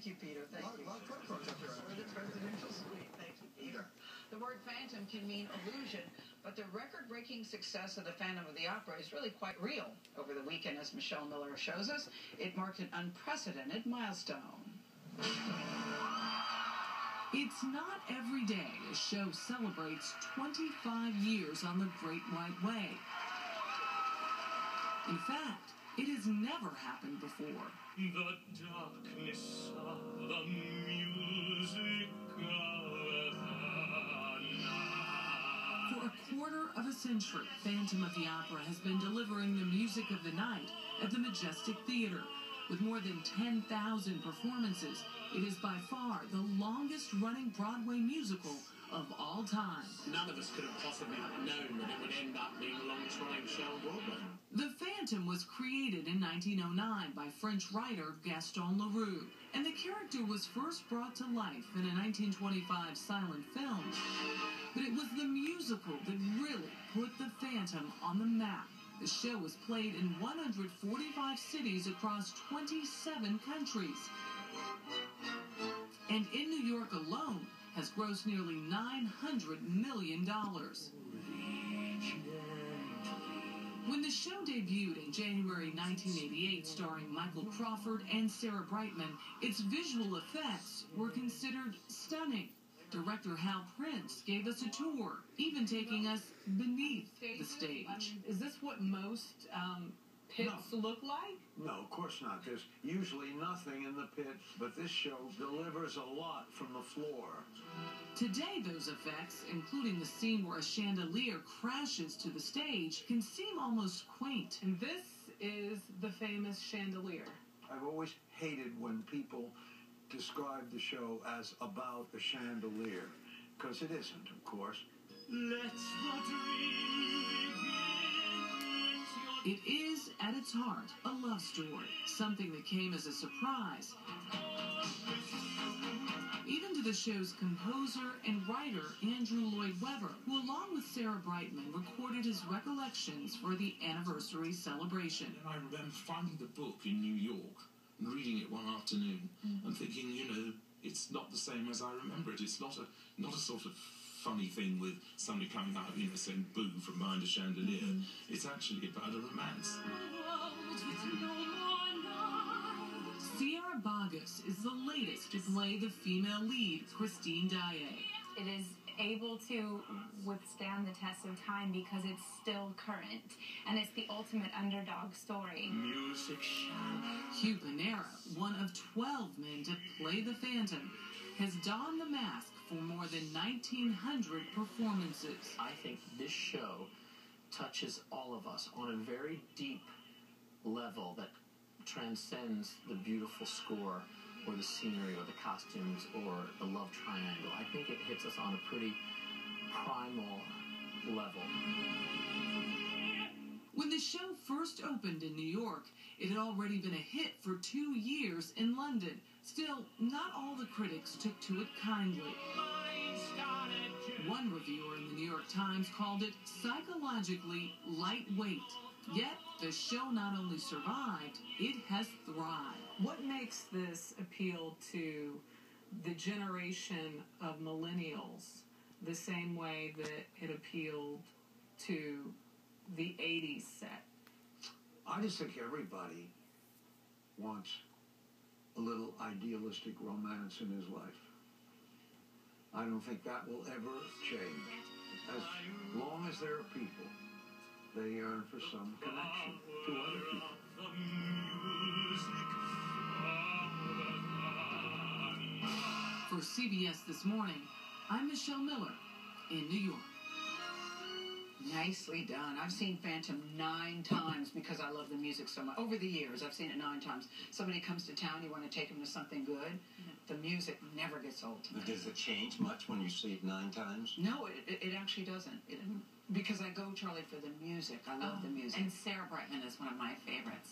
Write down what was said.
Thank you, Peter. Thank lot, you. lot of credit cards up there. I get presidential suite. Thank you, Peter. The word phantom can mean illusion, but the record-breaking success of the Phantom of the Opera is really quite real. Over the weekend, as Michelle Miller shows us, it marked an unprecedented milestone. It's not every day a show celebrates 25 years on the Great White Way. In fact, has never happened before. The darkness of the music of the night. For a quarter of a century, Phantom of the Opera has been delivering the music of the night at the Majestic Theater. With more than 10,000 performances, it is by far the longest running Broadway musical of all time. None of us could have possibly known that it would end up being a long-time show on Broadway. Phantom was created in 1909 by French writer Gaston Leroux, and the character was first brought to life in a 1925 silent film. But it was the musical that really put the Phantom on the map. The show was played in 145 cities across 27 countries. And in New York alone, has grossed nearly $900 million. When the show debuted in January 1988, starring Michael Crawford and Sarah Brightman, its visual effects were considered stunning. Director Hal Prince gave us a tour, even taking us beneath the stage. Is this what most um, pits look like? No, of course not. There's usually nothing in the pit, but this show delivers a lot from the floor. Today, those effects, including the scene where a chandelier crashes to the stage, can seem almost quaint. And this is the famous chandelier. I've always hated when people describe the show as about a chandelier, because it isn't, of course. Let the dream begin. It is, at its heart, a love story, something that came as a surprise. Even to the show's composer and writer, Andrew Lloyd Webber, who, along with Sarah Brightman, recorded his recollections for the anniversary celebration. And I remember finding the book in New York and reading it one afternoon and thinking, you know, it's not the same as I remember it. It's not a not a sort of funny thing with somebody coming out, you know, saying boo from behind a chandelier. Mm-hmm. It's actually about a romance. Sierra Boggess is the latest to play the female lead, Christine Daae. It is able to withstand the test of time because it's still current and it's the ultimate underdog story. Music shall Hugh Panaro, one of 12 men to play the Phantom, has donned the mask for more than 1,900 performances. I think this show touches all of us on a very deep level that transcends the beautiful score or the scenery or the costumes or the love triangle. I think it hits us on a pretty primal level. When the show first opened in New York, it had already been a hit for two years in London. Still, not all the critics took to it kindly. One reviewer in the New York Times called it psychologically lightweight. Yet, the show not only survived, it has thrived. What makes this appeal to the generation of millennials the same way that it appealed to the 80s set? I just think everybody wants a little idealistic romance in his life. I don't think that will ever change. As long as there are people, they yearn for some connection to other people. For CBS This Morning, I'm Michelle Miller in New York. Nicely done. I've seen Phantom nine times because I love the music so much. Over the years, I've seen it nine times. Somebody comes to town, you want to take them to something good. Mm-hmm. The music never gets old to me. Does it change much when you see it nine times? No, it, it, it actually doesn't. It, because I go, Charlie, for the music. I love oh, the music. And Sarah Brightman is one of my favorites.